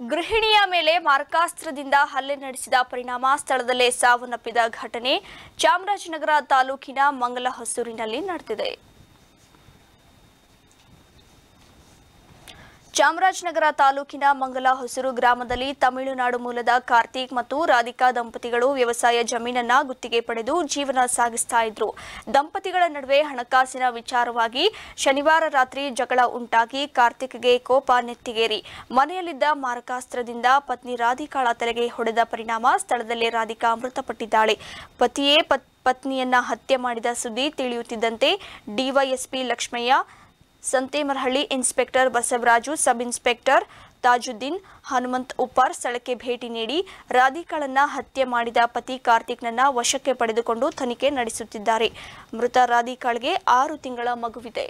ಗೃಹಿಣಿಯ ಮೇಲೆ ಮಾರಕಾಸ್ತ್ರದಿಂದ ಹಲ್ಲೆ ನಡೆಸಿದ ಪರಿಣಾಮ ಸ್ಥಳದಲ್ಲೇ ಸಾವನ್ನಪ್ಪಿದ ಘಟನೆ ಚಾಮರಾಜನಗರ ತಾಲೂಕಿನ ಮಂಗಲ ಹೊಸೂರಿನಲ್ಲಿ ನಡೆದಿದೆ. ಚಾಮರಾಜನಗರ ತಾಲೂಕಿನ ಮಂಗಲ ಹೊಸರು ಗ್ರಾಮದಲ್ಲಿ ತಮಿಳುನಾಡು ಮೂಲದ ಕಾರ್ತಿಕ್ ಮತ್ತು ರಾಧಿಕಾ ದಂಪತಿಗಳು ವ್ಯವಸಾಯ ಜಮೀನನ್ನ ಗುತ್ತಿಗೆ ಪಡೆದು ಜೀವನ ಸಾಗಿಸ್ತಾ ಇದ್ರು. ದಂಪತಿಗಳ ನಡುವೆ ಹಣಕಾಸಿನ ವಿಚಾರವಾಗಿ ಶನಿವಾರ ರಾತ್ರಿ ಜಗಳ ಉಂಟಾಗಿ ಕಾರ್ತಿಕ್ಗೆ ಕೋಪ ನೆತ್ತಿಗೇರಿ. ಮನೆಯಲ್ಲಿದ್ದ ಮಾರಕಾಸ್ತ್ರದಿಂದ ಪತ್ನಿ ರಾಧಿಕಾಳ ತಲೆಗೆ ಹೊಡೆದ ಪರಿಣಾಮ ಸ್ಥಳದಲ್ಲೇ ರಾಧಿಕಾ ಮೃತಪಟ್ಟಿದ್ದಾಳೆ. ಪತಿಯೇ ಪತ್- ಪತ್ನಿಯನ್ನ ಹತ್ಯೆ ಮಾಡಿದ ಸುದ್ದಿ ತಿಳಿಯುತ್ತಿದ್ದಂತೆ DySP Lakshmaiah Santhemarahalli inspector Basavaraju, sub inspector Tajuddin, Hanumanth Uppar ಸ್ಥಳಕ್ಕೆ ಭೇಟಿ ನೀಡಿ ರಾಧಿಕಾಳನ್ನ ಹತ್ಯೆ ಮಾಡಿದ ಪತಿ ಕಾರ್ತಿಕ್ನನ್ನ ವಶಕ್ಕೆ ಪಡೆದುಕೊಂಡು ತನಿಖೆ ನಡೆಸುತ್ತಿದ್ದಾರೆ. ಮೃತ ರಾಧಿಕಾಳ್ಗೆ ಆರು ತಿಂಗಳ ಮಗುವಿದೆ.